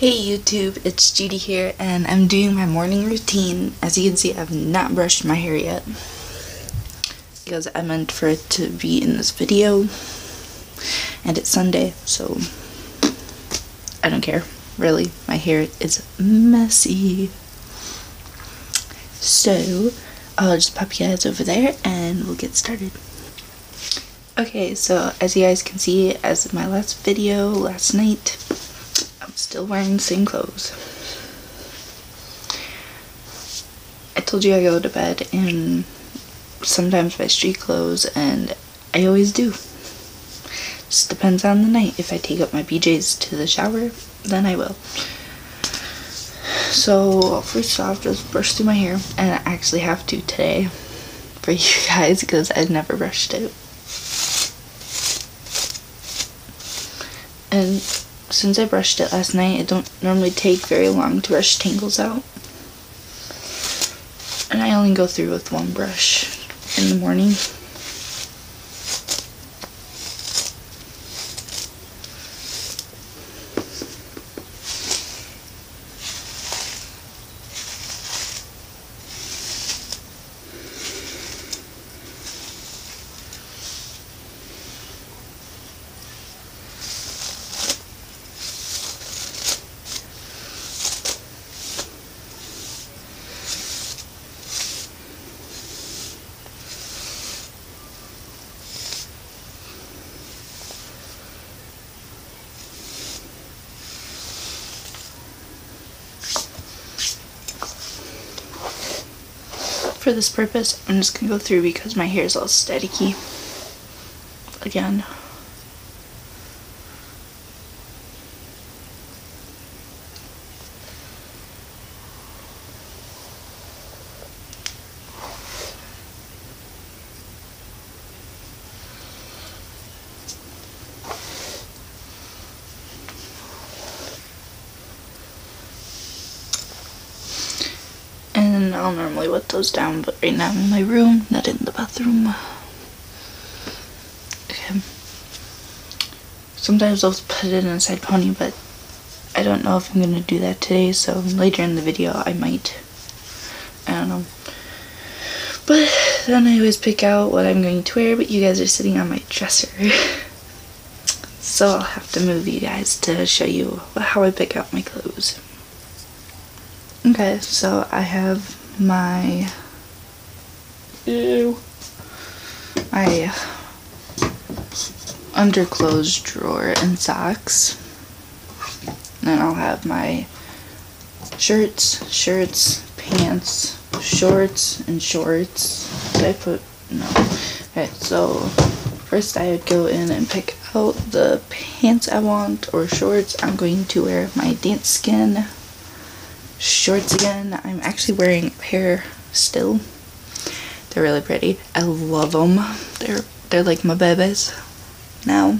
Hey YouTube, it's Judy here, and I'm doing my morning routine. As you can see, I've not brushed my hair yet. Because I meant for it to be in this video. And it's Sunday, so I don't care. Really, my hair is messy. So, I'll just pop you guys over there and we'll get started. Okay, so as you guys can see, as of my last video last night, I'm still wearing the same clothes. I told you I go to bed in sometimes my street clothes, and I always do. Just depends on the night. If I take up my PJs to the shower, then I will. So, first off, just brush through my hair, and I actually have to today for you guys because I've never brushed it. And since I brushed it last night, it don't normally take very long to brush tangles out. And I only go through with one brush in the morning. For this purpose, I'm just gonna go through because my hair is all staticky. Again. And I'll normally wet those down, but right now I'm in my room, not in the bathroom. Okay. Sometimes I'll put it in a side pony, but I don't know if I'm gonna do that today, so later in the video I might. I don't know. But then I always pick out what I'm going to wear, but you guys are sitting on my dresser. so I'll have to move you guys to show you how I pick out my clothes. Okay, so I have my ew, my underclothes drawer and socks. Then I'll have my shirts, shirts, pants, shorts, and shorts. Did I put no? Okay, so first I would go in and pick out the pants I want or shorts. I'm going to wear my Danskin shorts again. I'm actually wearing a pair still. They're really pretty. I love them. They're they're like my babies. Now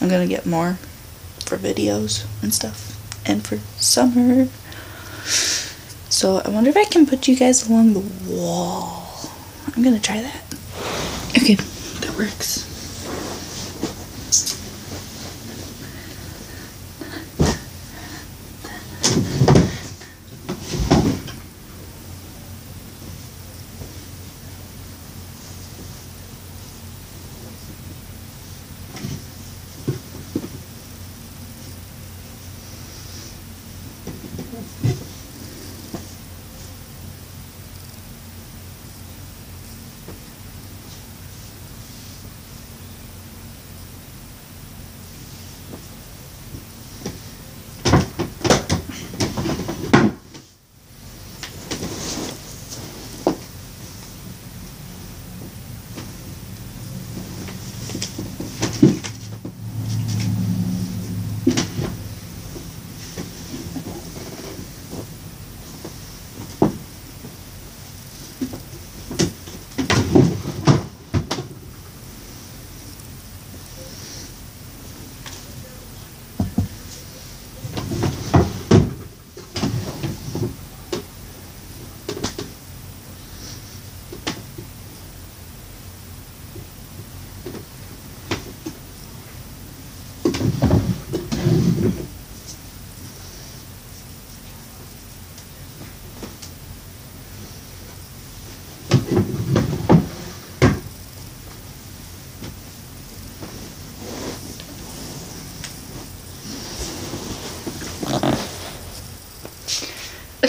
I'm gonna get more for videos and stuff and for summer. So I wonder if I can put you guys along the wall. I'm gonna try that. Okay, that works.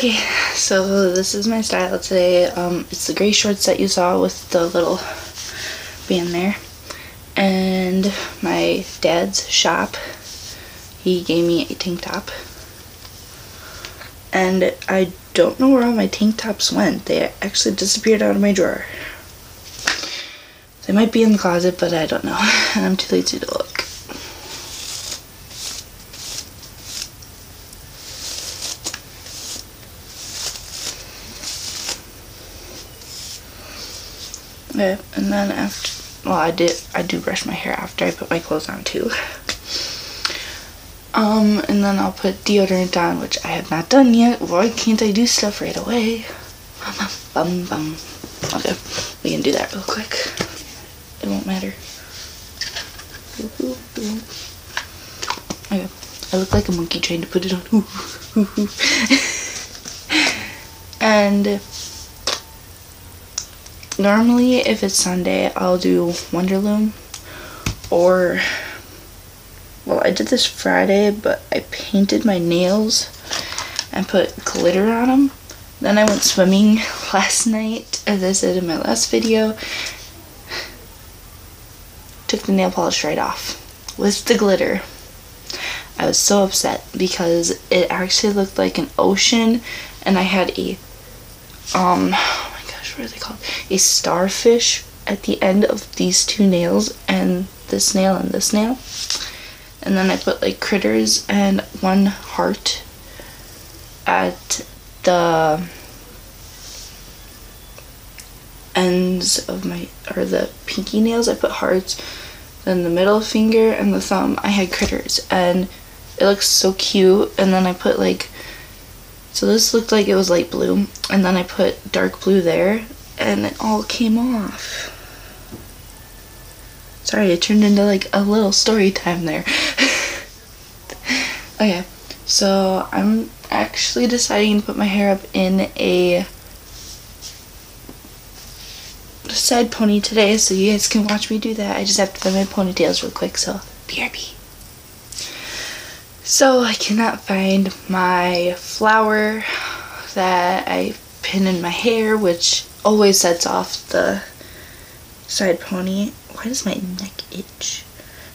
Okay, so this is my style today. Um, it's the gray shorts that you saw with the little band there. And my dad's shop, he gave me a tank top. And I don't know where all my tank tops went. They actually disappeared out of my drawer. They might be in the closet, but I don't know. And I'm too lazy to look. Okay, and then after, well, I did, I do brush my hair after I put my clothes on too. Um, and then I'll put deodorant on, which I have not done yet. Why can't I do stuff right away? Bum bum. Okay, we can do that real quick. It won't matter. Okay, I look like a monkey trying to put it on. and normally if it's Sunday, I'll do Wonderloom or well, I did this Friday, but I painted my nails and put glitter on them. Then I went swimming last night, as I said in my last video. Took the nail polish right off with the glitter. I was so upset because it actually looked like an ocean and I had a um what are they called? A starfish at the end of these two nails and this nail and this nail. And then I put like critters and one heart at the ends of my or the pinky nails I put hearts then the middle finger and the thumb I had critters and it looks so cute and then I put like so this looked like it was light blue, and then I put dark blue there, and it all came off. Sorry, it turned into like a little story time there. okay, so I'm actually deciding to put my hair up in a side pony today, so you guys can watch me do that. I just have to put my ponytails real quick, so BRB. So I cannot find my flower that I pin in my hair, which always sets off the side pony. Why does my neck itch?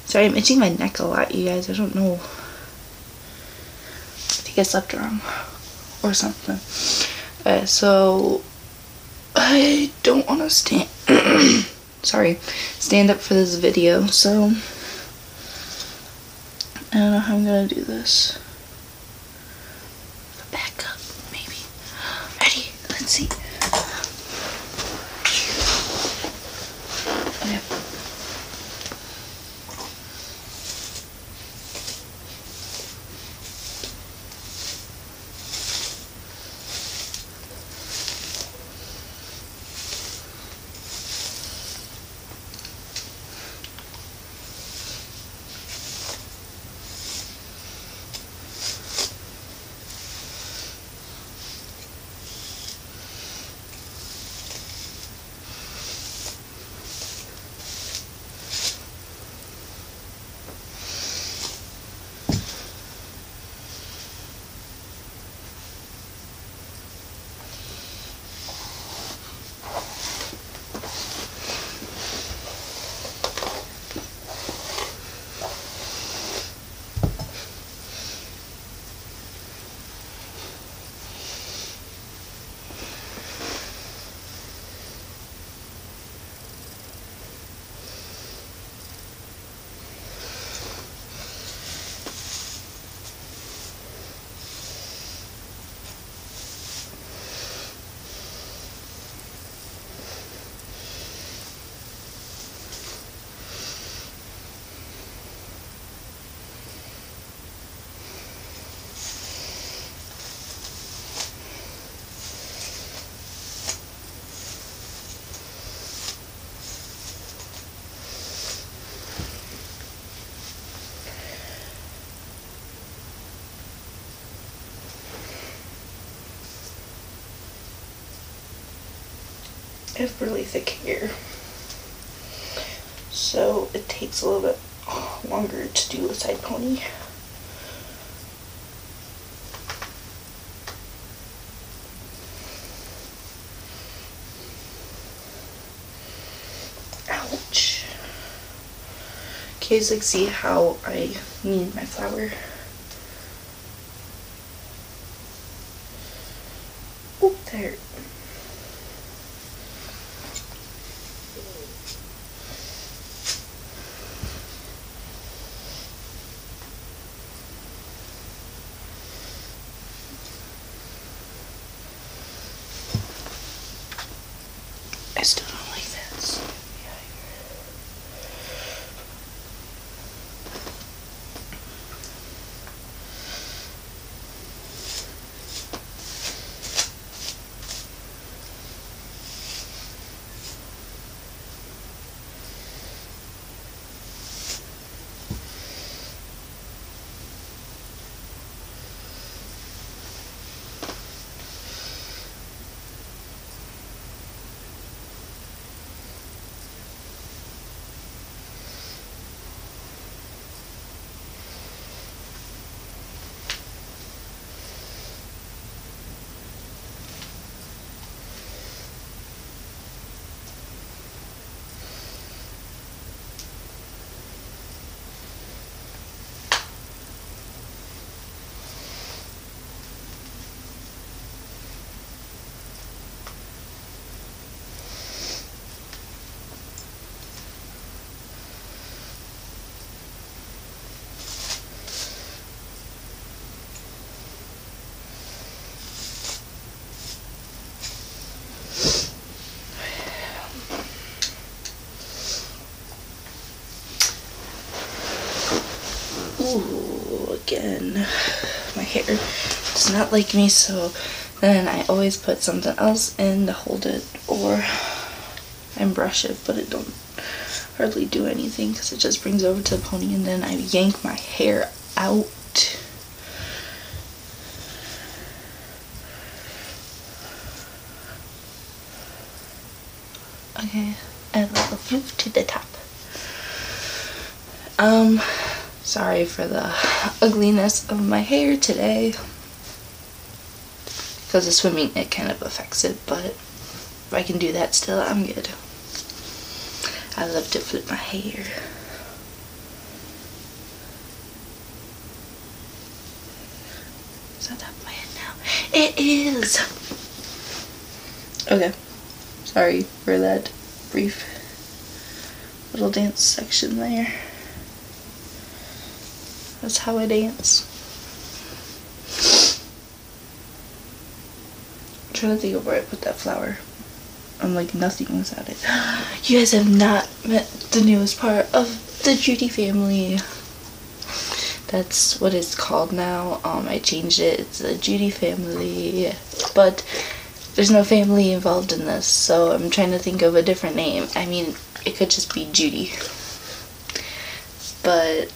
Sorry, I'm itching my neck a lot, you guys. I don't know. I think I slept wrong or something. Uh, so I don't want to stand. sorry, stand up for this video. So I don't know how I'm gonna do this. Back up, maybe. Ready? Let's see. have really thick hair. So it takes a little bit longer to do a side pony. Ouch. Okay, guys like see how I need my flower? Hair does not like me, so then I always put something else in to hold it, or and brush it, but it don't hardly do anything because it just brings over to the pony, and then I yank my hair out. Okay, let the move to the top. Um, sorry for the ugliness of my hair today. Because of swimming, it kind of affects it, but if I can do that still, I'm good. I love to flip my hair. Is that up my head now? It is! Okay. Sorry for that brief little dance section there. That's how I dance. I'm trying to think of where I put that flower. I'm like nothing without it. You guys have not met the newest part of the Judy family. That's what it's called now. Um, I changed it. It's the Judy family. But there's no family involved in this, so I'm trying to think of a different name. I mean, it could just be Judy. But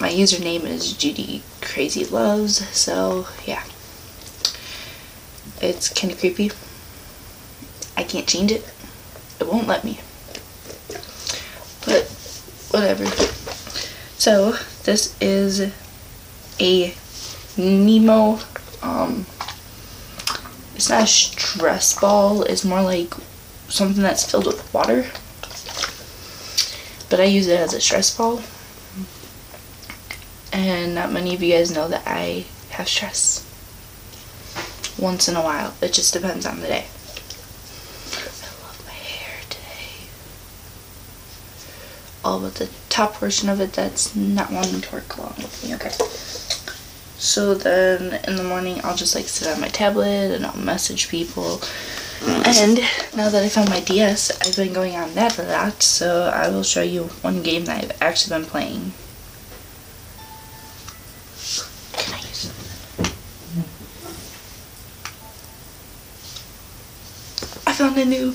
my username is Judy Crazy Loves, so yeah. It's kind of creepy. I can't change it. It won't let me. But whatever. So this is a Nemo. Um, it's not a stress ball. It's more like something that's filled with water. But I use it as a stress ball. And not many of you guys know that I have stress. Once in a while. It just depends on the day. I love my hair today. All but the top portion of it that's not wanting to work along with me. Okay. So then in the morning I'll just like sit on my tablet and I'll message people. And now that I found my DS, I've been going on that a lot, so I will show you one game that I've actually been playing. Can I use Found a new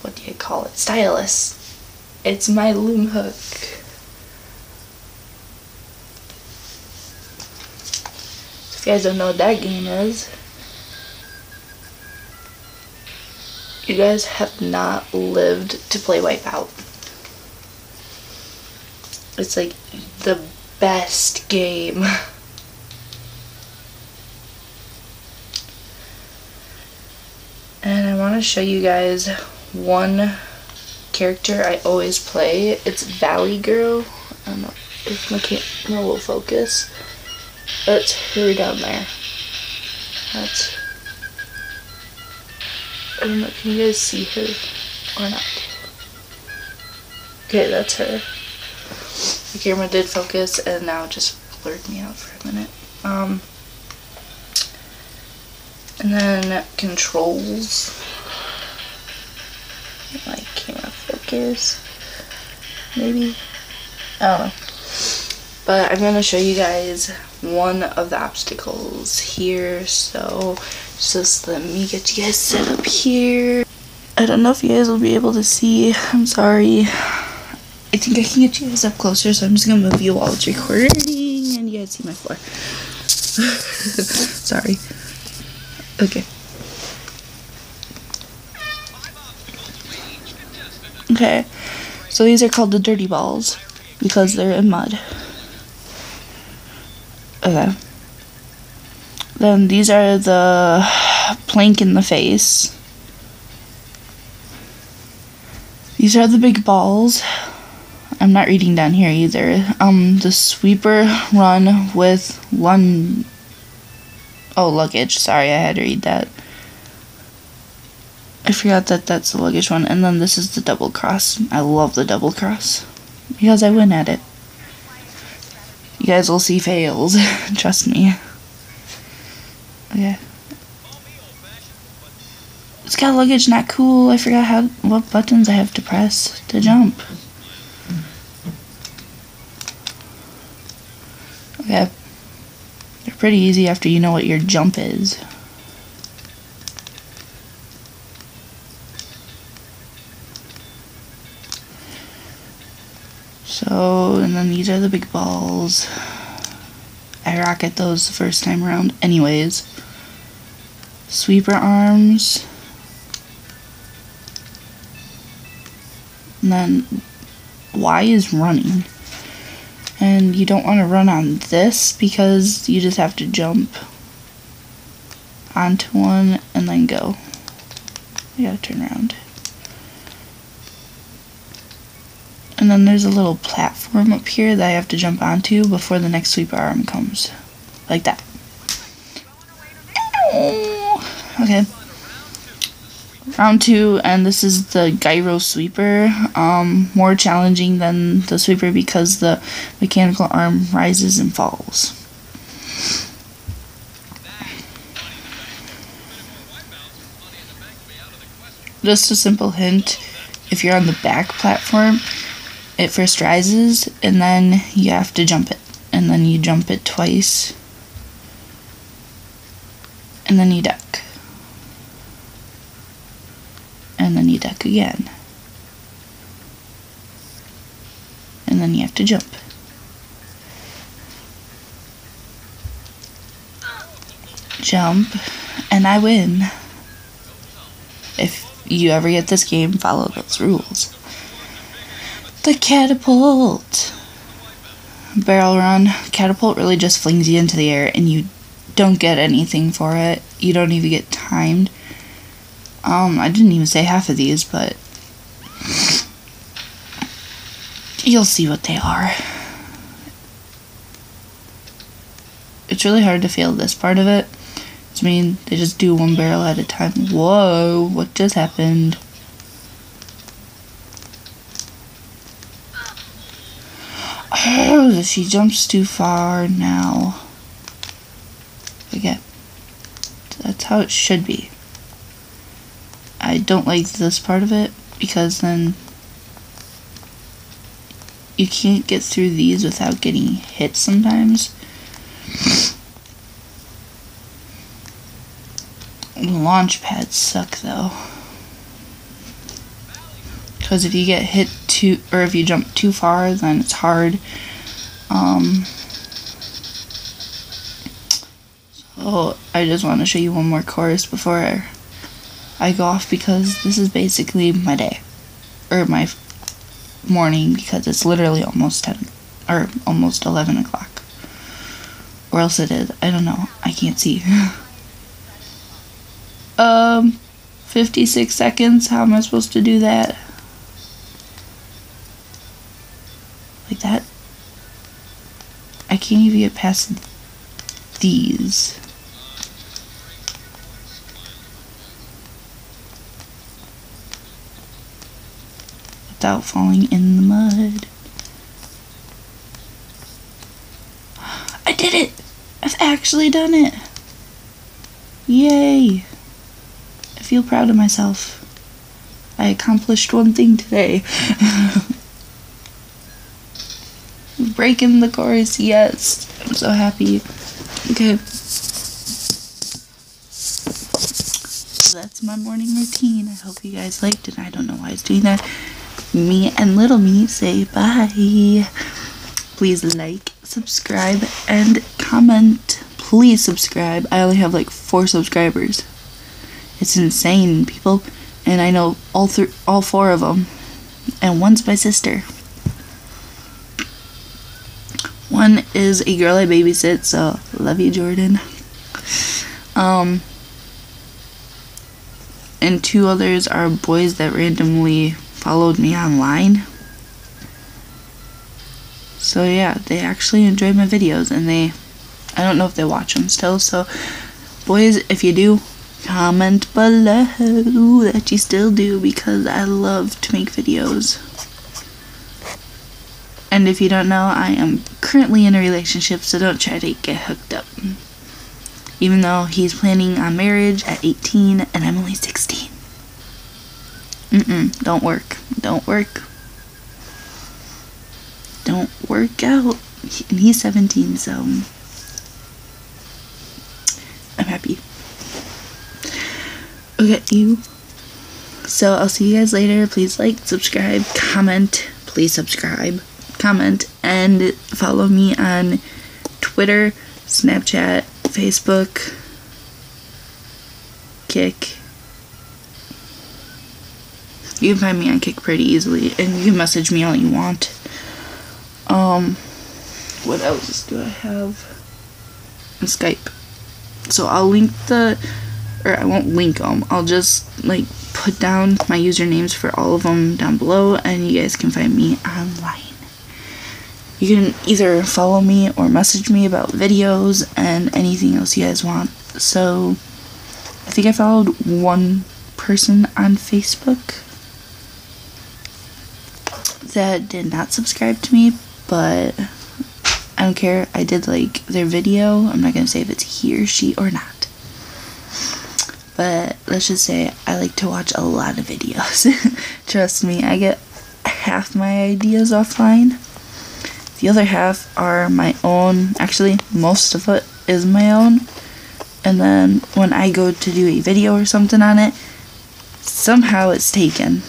what do you call it? Stylus. It's my loom hook. If you guys don't know what that game is, you guys have not lived to play Wipeout. It's like the best game. And I want to show you guys one character I always play. It's Valley Girl. I don't know if my camera will focus. That's her down there. That's. I don't know, can you guys see her or not? Okay, that's her. The camera did focus and now just blurred me out for a minute. Um, and then controls. Like camera focus. Maybe. I don't know. But I'm to show you guys one of the obstacles here. So just let me get you guys set up here. I don't know if you guys will be able to see. I'm sorry. I think I can get you guys up closer, so I'm just to move you while it's recording and you guys see my floor. sorry. Okay. Okay. So these are called the dirty balls because they're in mud. Okay. Then these are the plank in the face. These are the big balls. I'm not reading down here either. Um, the sweeper run with lun. Oh, luggage. Sorry, I had to read that. I forgot that that's the luggage one. And then this is the double cross. I love the double cross because I win at it. You guys will see fails. Trust me. Okay. It's got luggage, not cool. I forgot how what buttons I have to press to jump. Okay. They're pretty easy after you know what your jump is. And then these are the big balls. I rocket those the first time around anyways. Sweeper arms. And then Y is running. And you don't want to run on this because you just have to jump onto one and then go. You gotta turn around. And then there's a little platform up here that I have to jump onto before the next sweeper arm comes. Like that. Okay. Round two, and this is the gyro sweeper. Um, more challenging than the sweeper because the mechanical arm rises and falls. Just a simple hint if you're on the back platform, it first rises and then you have to jump it. And then you jump it twice. And then you duck. And then you duck again. And then you have to jump. Jump, and I win. If you ever get this game, follow those rules. The catapult. Barrel run. Catapult really just flings you into the air and you don't get anything for it. You don't even get timed. Um, I didn't even say half of these, but you'll see what they are. It's really hard to fail this part of it. I mean, they just do one barrel at a time. Whoa, what just happened? Oh, she jumps too far now. Again. That's how it should be. I don't like this part of it because then you can't get through these without getting hit sometimes. launch pads suck though. Because if you get hit too, or if you jump too far, then it's hard. Um, so I just want to show you one more chorus before I, I go off because this is basically my day. Or my morning because it's literally almost 10 or almost 11 o'clock. Or else it is. I don't know. I can't see. Um, 56 seconds. How am I supposed to do that? Can't even get past these. Without falling in the mud. I did it! I've actually done it! Yay! I feel proud of myself. I accomplished one thing today. Breaking the course, yes. I'm so happy. Okay. So that's my morning routine. I hope you guys liked it. I don't know why I was doing that. Me and little me say bye. Please like, subscribe, and comment. Please subscribe. I only have like four subscribers. It's insane, people. And I know all three, all four of them. And one's my sister. One is a girl I babysit, so love you, Jordan. Um, and two others are boys that randomly followed me online. So yeah, they actually enjoy my videos and they I don't know if they watch them still. So boys, if you do, comment below that you still do because I love to make videos. And if you don't know, I am currently in a relationship, so don't try to get hooked up. Even though he's planning on marriage at 18 and I'm only 16. Mm-mm, don't work. Don't work. Don't work out. And he's 17, so I'm happy. Okay, you. So I'll see you guys later. Please like, subscribe, comment. Please subscribe, comment, and follow me on Twitter, Snapchat, Facebook, Kik. You can find me on Kik pretty easily, and you can message me all you want. Um, what else do I have? On Skype. So I'll link the, or I won't link them. I'll just like put down my usernames for all of them down below, and you guys can find me online. You can either follow me or message me about videos and anything else you guys want. So I think I followed one person on Facebook that did not subscribe to me, but I don't care. I did like their video. I'm not gonna say if it's he or she or not. But let's just say I like to watch a lot of videos. Trust me, I get half my ideas offline. The other half are my own. Actually, most of it is my own. And then when I go to do a video or something on it, somehow it's taken.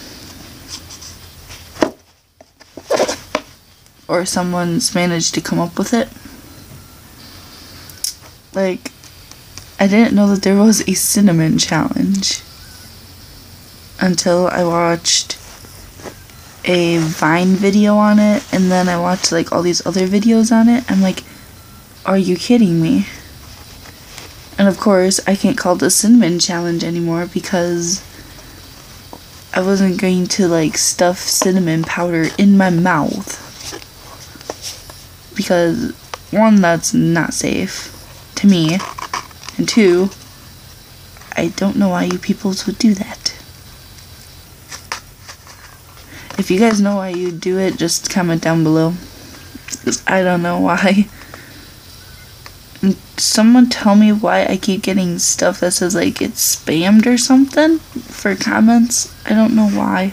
or someone's managed to come up with it. Like, I didn't know that there was a cinnamon challenge until I watched a Vine video on it, and then I watched like all these other videos on it. I'm like, are you kidding me? And of course, I can't call it cinnamon challenge anymore because I wasn't going to like stuff cinnamon powder in my mouth because one, that's not safe to me, and two, I don't know why you people would do that. If you guys know why you do it, just comment down below. Because I don't know why. Someone tell me why I keep getting stuff that says like it's spammed or something for comments. I don't know why.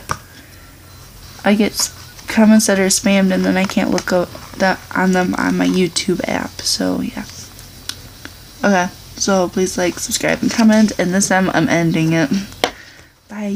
I get comments that are spammed and then I can't look up that on them on my YouTube app. So yeah. Okay. So please like, subscribe, and comment. And this time I'm ending it. Bye.